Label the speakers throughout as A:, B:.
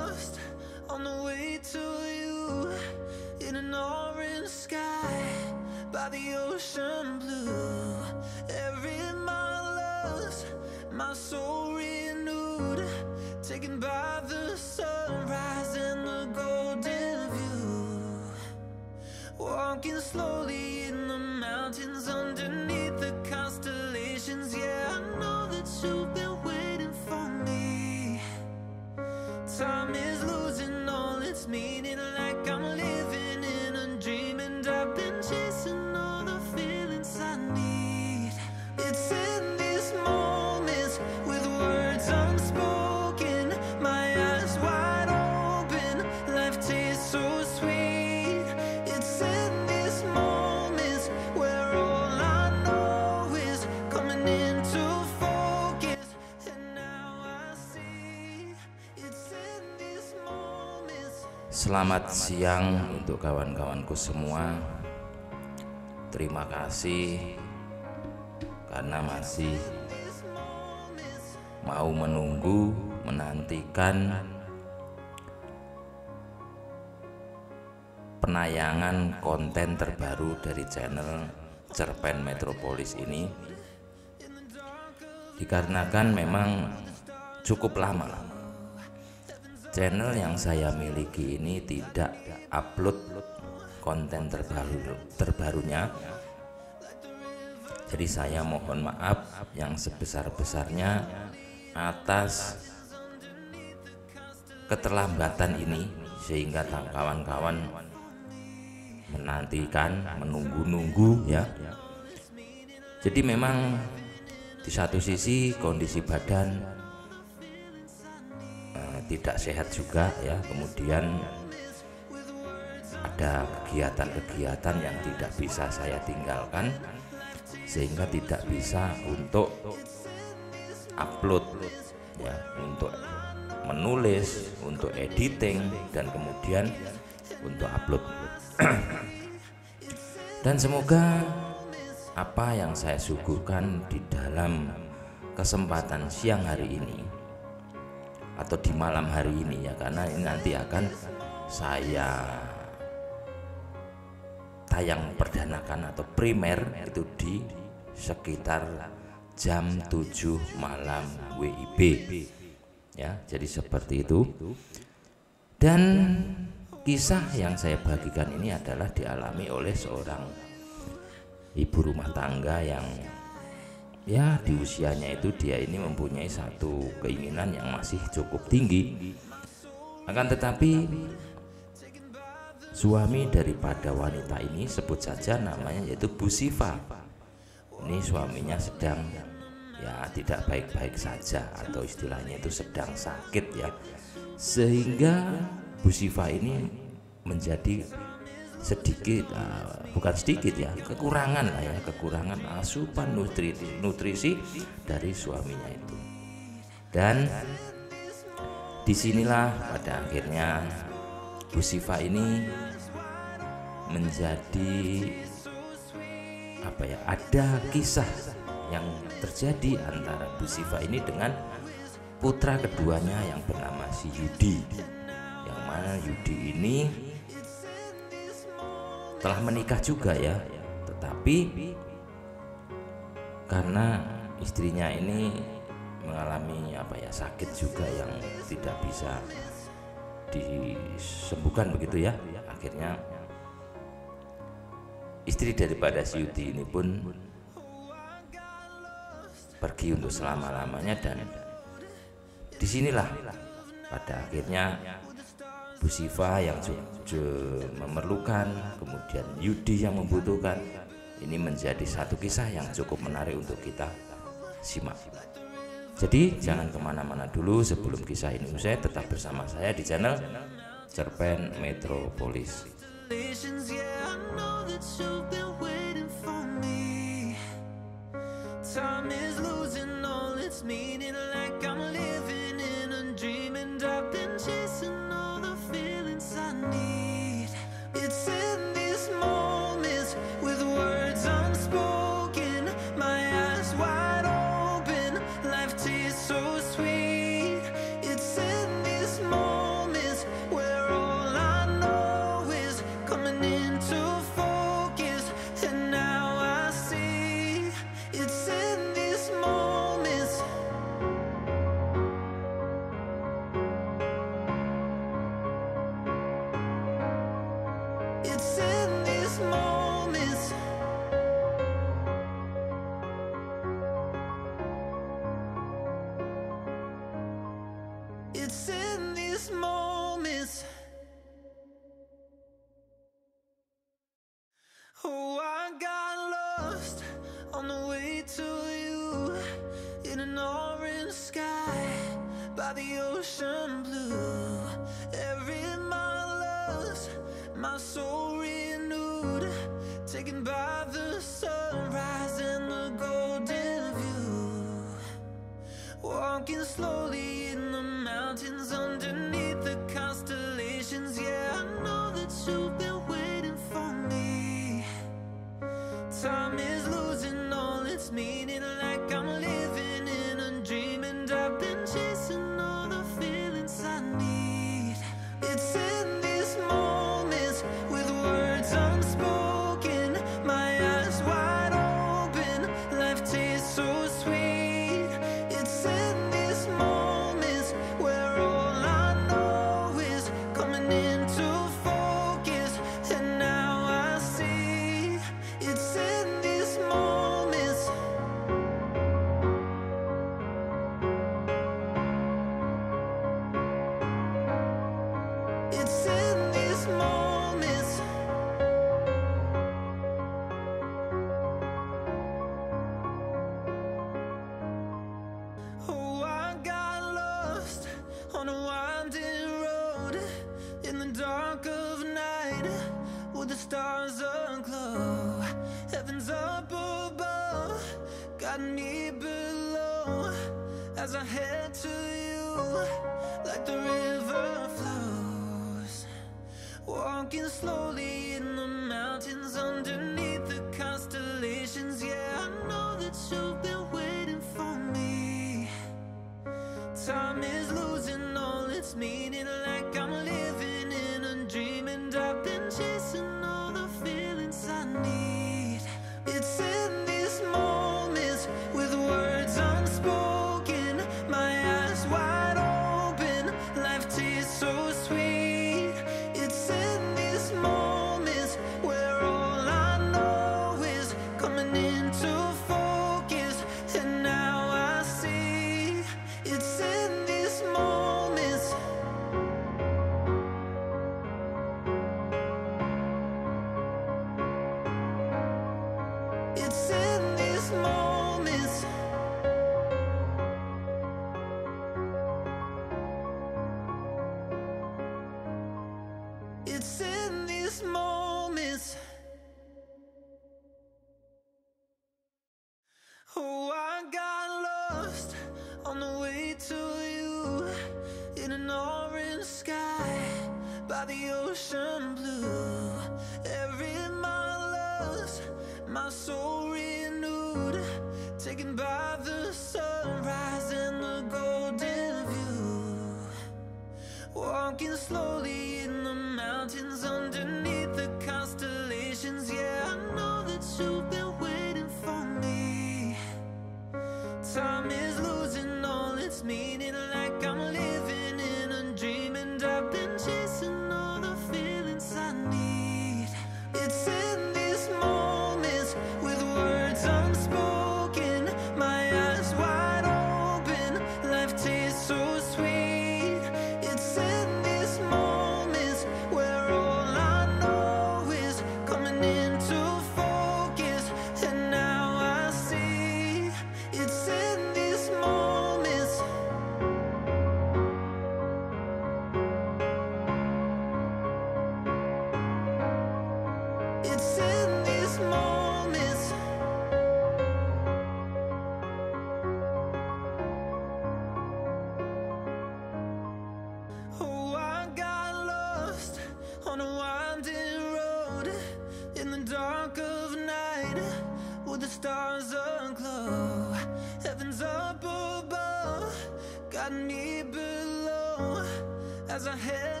A: lost on the way to you in an orange sky by the ocean blue. Every mile lost, my soul renewed, taken by the sunrise and the golden view. Walking slowly in the mountains underneath
B: Selamat siang untuk kawan-kawanku semua. Terima kasih karena masih mau menunggu, menantikan penayangan konten terbaru dari channel Cerpen Metropolis ini. Dikarenakan memang cukup lama channel yang saya miliki ini tidak upload konten terbaru terbarunya. Jadi saya mohon maaf yang sebesar-besarnya atas keterlambatan ini sehingga kawan-kawan menantikan menunggu-nunggu ya. Jadi memang di satu sisi kondisi badan tidak sehat juga ya. Kemudian ada kegiatan-kegiatan yang tidak bisa saya tinggalkan sehingga tidak bisa untuk upload ya untuk menulis untuk editing dan kemudian untuk upload. Dan semoga apa yang saya suguhkan di dalam kesempatan siang hari ini atau di malam hari ini ya karena ini nanti akan saya tayang perdanakan atau primer itu di sekitar jam 7 malam WIB ya jadi seperti itu. Dan kisah yang saya bagikan ini adalah dialami oleh seorang ibu rumah tangga yang ya di usianya itu dia ini mempunyai satu keinginan yang masih cukup tinggi. Akan tetapi suami daripada wanita ini sebut saja namanya yaitu Bu Siva. Ini suaminya sedang ya tidak baik-baik saja atau istilahnya itu sedang sakit ya. Sehingga Bu Siva ini menjadi sedikit uh, bukan sedikit ya kekurangan lah ya kekurangan asupan nutrisi, nutrisi dari suaminya itu. Dan di sinilah pada akhirnya Bu Siva ini menjadi apa ya ada kisah yang terjadi antara Bu Siva ini dengan putra keduanya yang bernama si Yudi. Yang mana Yudi ini telah menikah juga ya. Tetapi karena istrinya ini mengalami apa ya sakit juga yang tidak bisa disembuhkan begitu ya. Akhirnya istri daripada si Yudi ini pun pergi untuk selama-lamanya dan di sinilah pada akhirnya Bu Siva yang memerlukan kemudian Yudi yang membutuhkan. Ini menjadi satu kisah yang cukup menarik untuk kita simak. Jadi jangan ke mana-mana dulu sebelum kisah ini usai. Tetap bersama saya di channel Cerpen Metropolis.
A: Chasing It's in these moments. Oh, I got lost on the way to you In an orange sky by the ocean blue. Every mile lost, my soul renewed Taken by the sunrise and the golden view. Walking slowly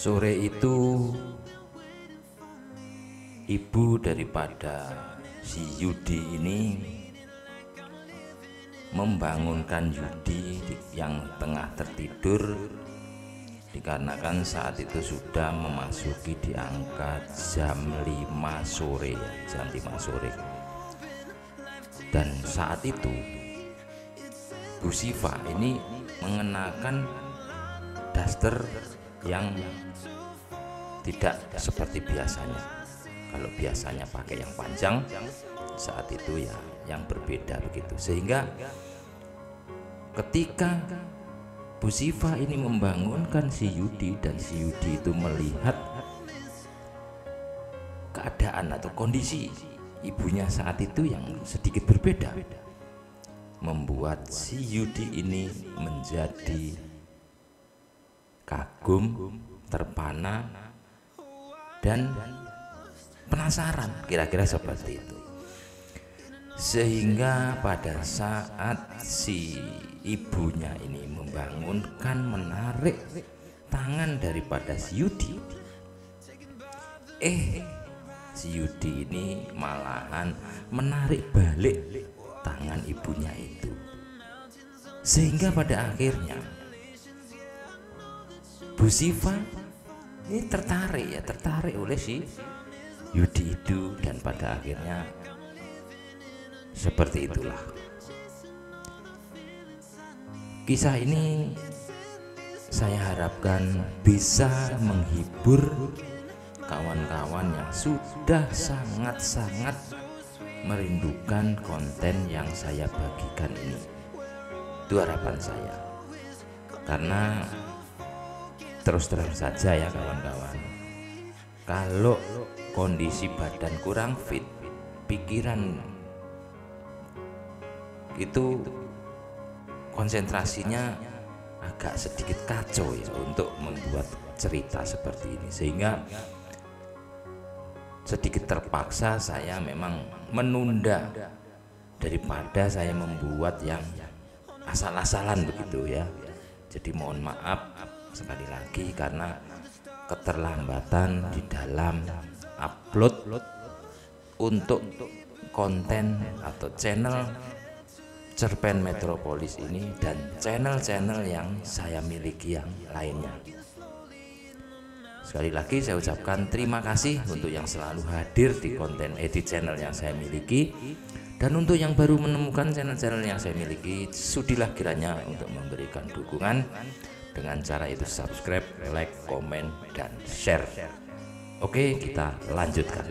B: Sore itu ibu daripada si Yudi ini membangunkan Yudi yang tengah tertidur dikarenakan saat itu sudah memasuki di angka jam 5 sore jam 5 sore. Dan saat itu Bu Siva ini mengenakan daster yang tidak seperti biasanya. Kalau biasanya pakai yang panjang saat itu ya yang berbeda begitu. Sehingga ketika Bu Siva ini membangunkan si Yudi dan si Yudi itu melihat keadaan atau kondisi ibunya saat itu yang sedikit berbeda membuat si Yudi ini menjadi kagum, terpana dan penasaran kira-kira seperti itu. Sehingga pada saat si ibunya ini membangunkan menarik tangan daripada si Yudi eh si Yudi ini malahan menarik balik tangan ibunya itu. Sehingga pada akhirnya Bu Siva ini tertarik ya tertarik oleh si Yudi itu dan pada akhirnya seperti itulah Kisah ini saya harapkan bisa menghibur kawan-kawan yang sudah sangat-sangat merindukan konten yang saya bagikan ini. Itu harapan saya. Karena terus terang saja ya kawan-kawan. Kalau kondisi badan kurang fit, pikiran itu konsentrasinya agak sedikit kacau ya untuk membuat cerita seperti ini sehingga sedikit terpaksa saya memang menunda daripada saya membuat yang asal-asalan begitu ya jadi mohon maaf sekali lagi karena keterlambatan di dalam upload untuk konten atau channel cerpen metropolis ini dan channel-channel yang saya miliki yang lainnya. Sekali lagi saya ucapkan terima kasih untuk yang selalu hadir di konten edit channel yang saya miliki. Dan untuk yang baru menemukan channel-channel yang saya miliki sudilah kiranya untuk memberikan dukungan dengan cara itu subscribe, like, komen, dan share. Oke kita lanjutkan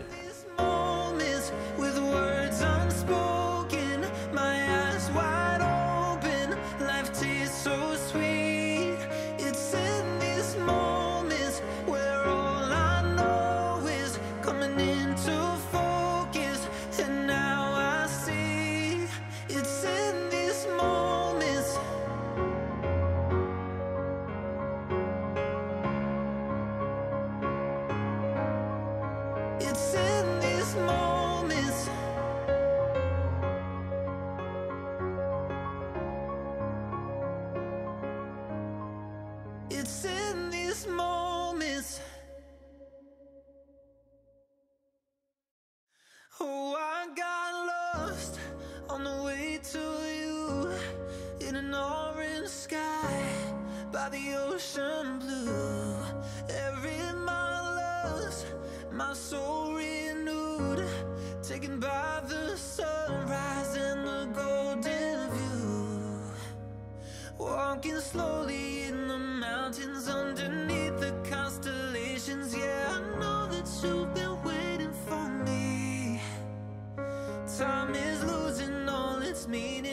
A: ocean blue. Every mile lost, my soul renewed, taken by the sunrise and the golden view. Walking slowly in the mountains underneath the constellations. Yeah, I know that you've been waiting for me. Time is losing all its meaning,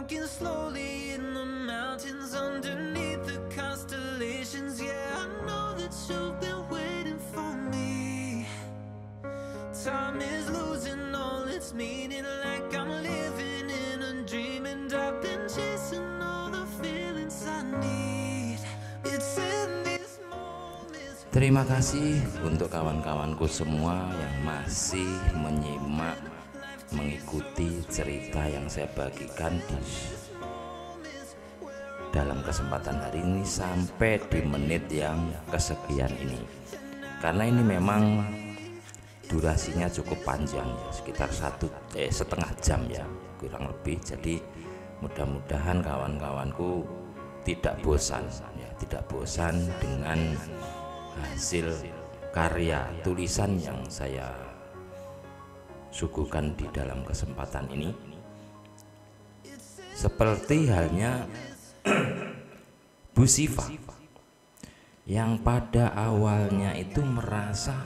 A: Walking slowly in the mountains underneath the constellations. Yeah, I know that you've been waiting for me. Time is losing all its meaning, like I'm living in a dream, and I've been chasing all the feelings I need. It's in these moments.
B: Terima kasih untuk kawan-kawanku semua yang masih menyimak mengikuti cerita yang saya bagikan di dalam kesempatan hari ini sampai di menit yang kesekian ini. Karena ini memang durasinya cukup panjang ya sekitar satu eh, setengah jam ya kurang lebih. Jadi mudah-mudahan kawan-kawanku tidak bosan ya tidak bosan dengan hasil karya tulisan yang saya suguhkan di dalam kesempatan ini. Seperti halnya Bu Siva yang pada awalnya itu merasa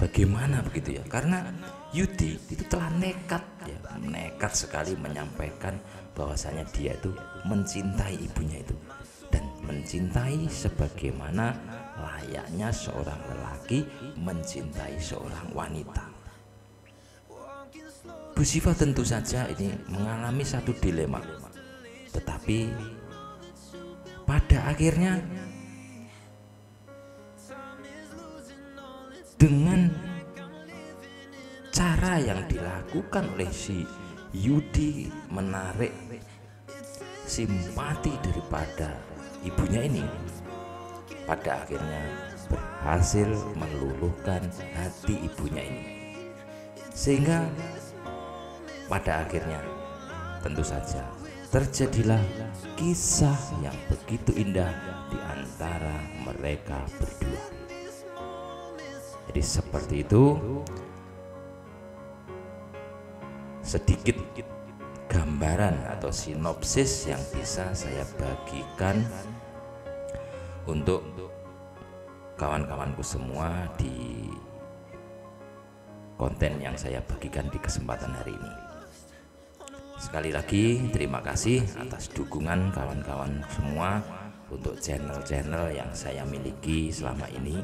B: bagaimana begitu ya? Karena Yudi itu telah nekat ya nekat sekali menyampaikan bahwasanya dia itu mencintai ibunya itu dan mencintai sebagaimana layaknya seorang lelaki mencintai seorang wanita. Bu Siva tentu saja ini mengalami satu dilema. Tetapi pada akhirnya dengan cara yang dilakukan oleh si Yudi menarik simpati daripada ibunya ini pada akhirnya berhasil meluluhkan hati ibunya ini sehingga pada akhirnya tentu saja terjadilah kisah yang begitu indah di antara mereka berdua. Jadi seperti itu sedikit gambaran atau sinopsis yang bisa saya bagikan untuk kawan-kawanku semua di konten yang saya bagikan di kesempatan hari ini. Sekali lagi terima kasih atas dukungan kawan-kawan semua untuk channel-channel yang saya miliki selama ini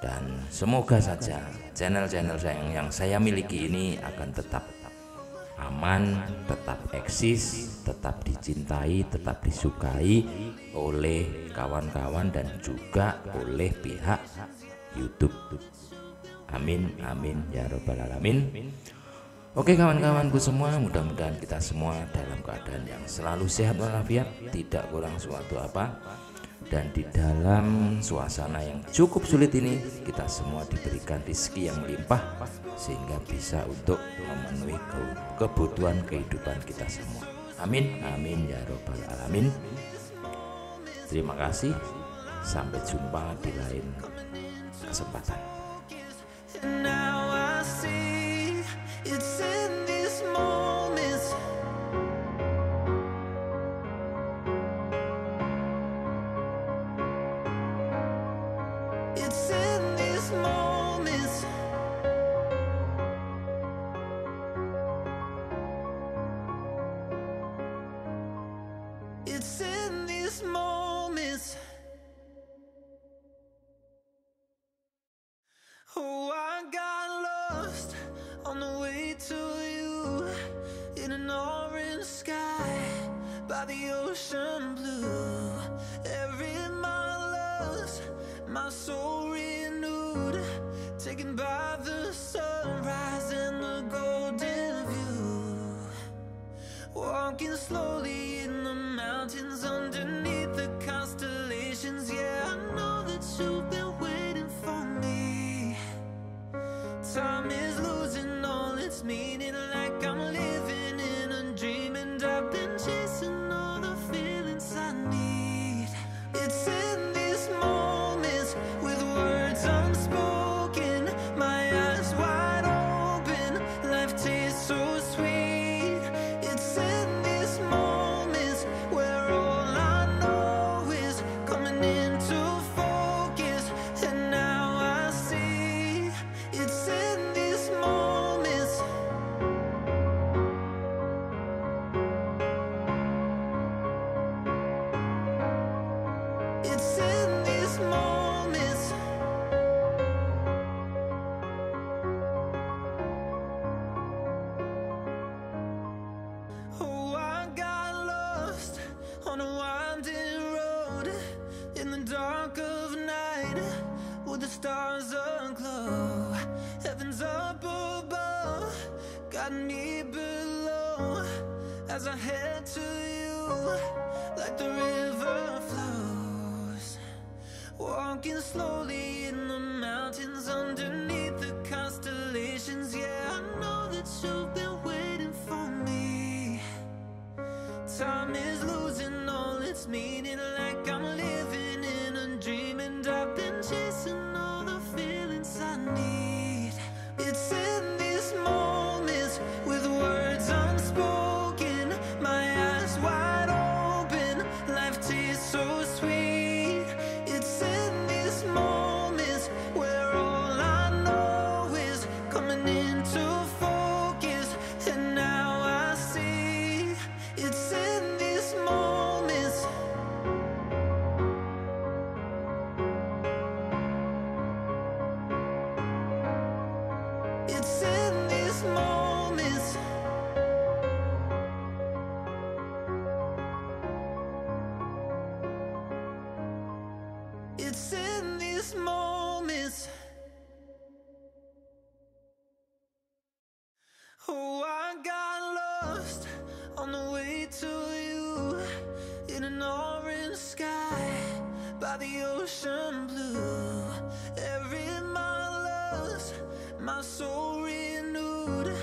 B: dan semoga saja channel-channel yang, yang saya miliki ini akan tetap aman, tetap eksis, tetap dicintai, tetap disukai oleh kawan-kawan dan juga oleh pihak YouTube. Amin, amin ya robbal alamin. Oke kawan-kawanku semua, mudah-mudahan kita semua dalam keadaan yang selalu sehat walafiat, tidak kurang suatu apa. Dan di dalam suasana yang cukup sulit ini, kita semua diberikan rezeki yang melimpah sehingga bisa untuk memenuhi kebutuhan kehidupan kita semua. Amin, amin ya robbal alamin. Terima kasih, sampai jumpa di lain kesempatan.
A: Got me below as I head to you like the river flows. Walking slowly in the mountains underneath the constellations. Yeah, I know that you've been waiting for me. Time is losing all its meaning, It's in these moments. Oh, I got lost on the way to you in an orange sky by the ocean blue. Every mile lost, my soul renewed,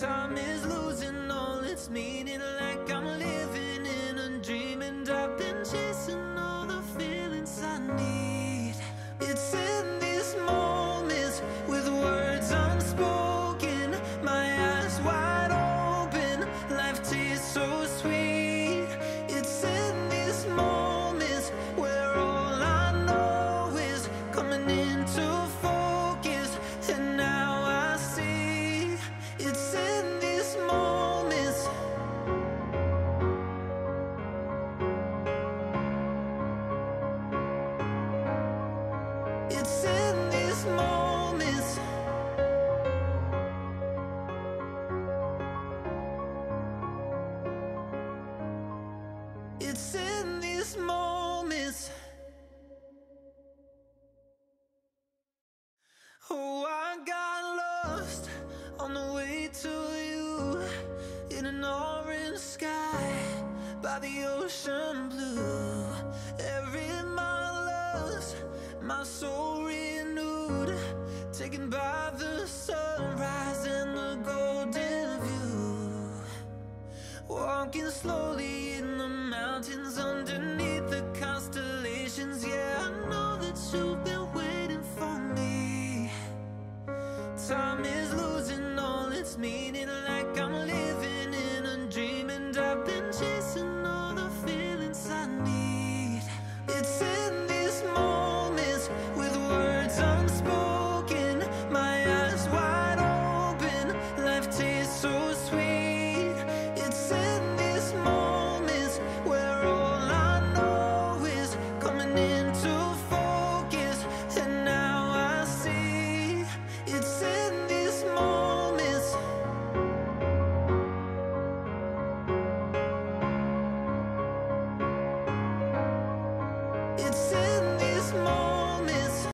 A: time is losing all its meaning Like I'm living in a dream And I've been chasing all the feelings I need. ocean blue. Every mile loves my soul renewed. Taken by the sunrise and the golden view. Walking slowly in the mountains underneath the constellations. Yeah, I know that you've been waiting for me. Time is losing all its meaning.